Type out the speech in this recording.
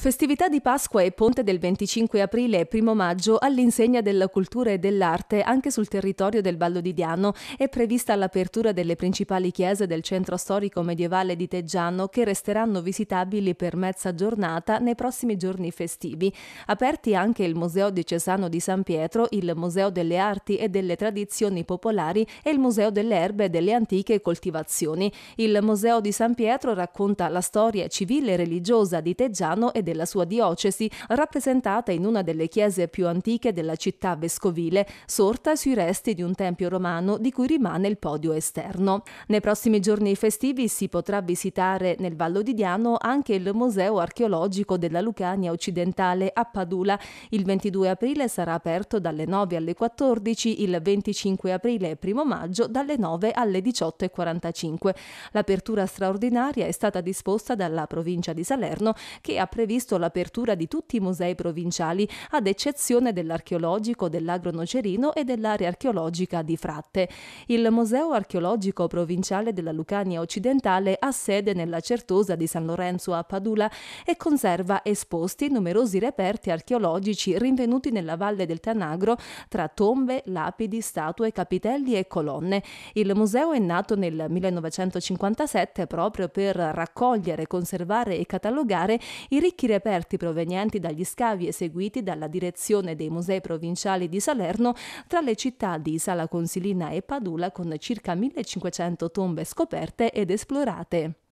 Festività di Pasqua e Ponte del 25 aprile e 1 maggio all'insegna della cultura e dell'arte anche sul territorio del Vallo di Diano è prevista l'apertura delle principali chiese del centro storico medievale di Teggiano che resteranno visitabili per mezza giornata nei prossimi giorni festivi. Aperti anche il Museo Diocesano di San Pietro, il Museo delle Arti e delle Tradizioni Popolari e il Museo delle Erbe e delle Antiche Coltivazioni. Il Museo di San Pietro racconta la storia civile e religiosa di Teggiano e della sua diocesi, rappresentata in una delle chiese più antiche della città vescovile, sorta sui resti di un tempio romano di cui rimane il podio esterno. Nei prossimi giorni festivi si potrà visitare nel Vallo di Diano anche il Museo archeologico della Lucania occidentale a Padula. Il 22 aprile sarà aperto dalle 9 alle 14, il 25 aprile e 1 maggio dalle 9 alle 18.45. L'apertura straordinaria è stata disposta dalla provincia di Salerno che ha previsto previsto l'apertura di tutti i musei provinciali, ad eccezione dell'archeologico dell'Agro Nocerino e dell'area archeologica di Fratte. Il Museo archeologico provinciale della Lucania occidentale ha sede nella Certosa di San Lorenzo a Padula e conserva esposti numerosi reperti archeologici rinvenuti nella valle del Tanagro tra tombe, lapidi, statue, capitelli e colonne. Il museo è nato nel 1957 proprio per raccogliere, conservare e catalogare i ricchi reperti provenienti dagli scavi eseguiti dalla direzione dei musei provinciali di Salerno tra le città di Sala Consilina e Padula con circa 1500 tombe scoperte ed esplorate.